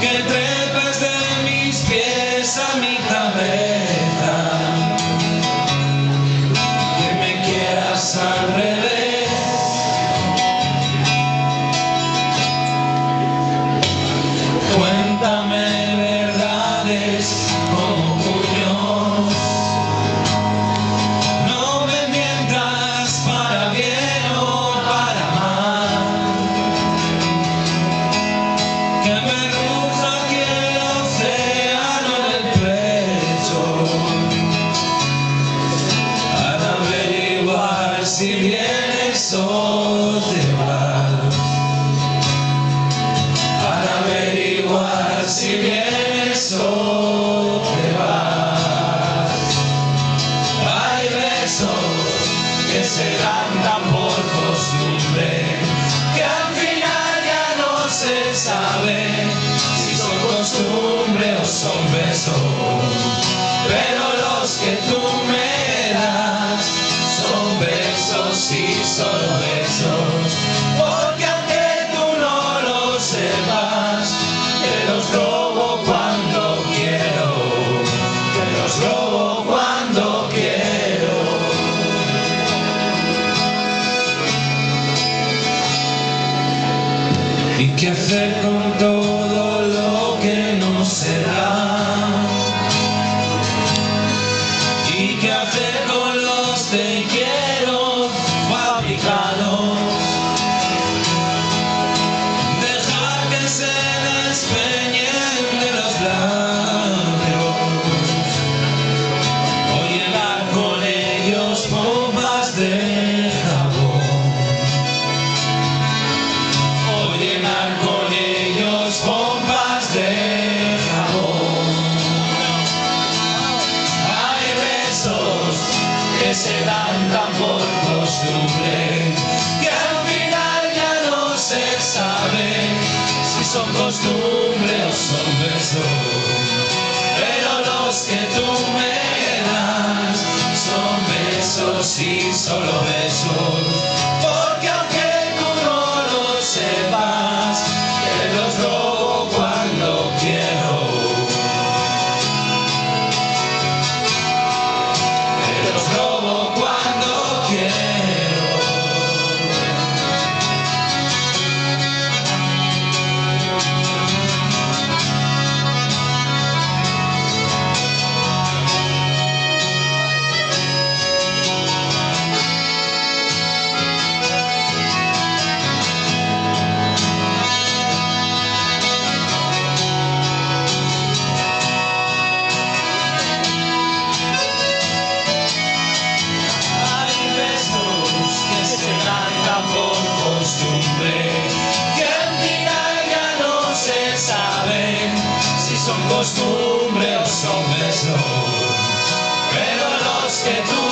que trepes si vienes o te vas. Para averiguar si vienes o te vas. Hay besos que se dan tan por costumbre que al final ya no se sabe si son costumbre o son besos. Y solo besos. Porque aunque tú no lo sepas, te los robo cuando quiero. Te los robo cuando quiero. ¿Y qué hacer con todo que al final ya no se sabe si son costumbre o son besos. Pero los que tú me das son besos y solo besos. Costumbre o son besos. Pero los que tú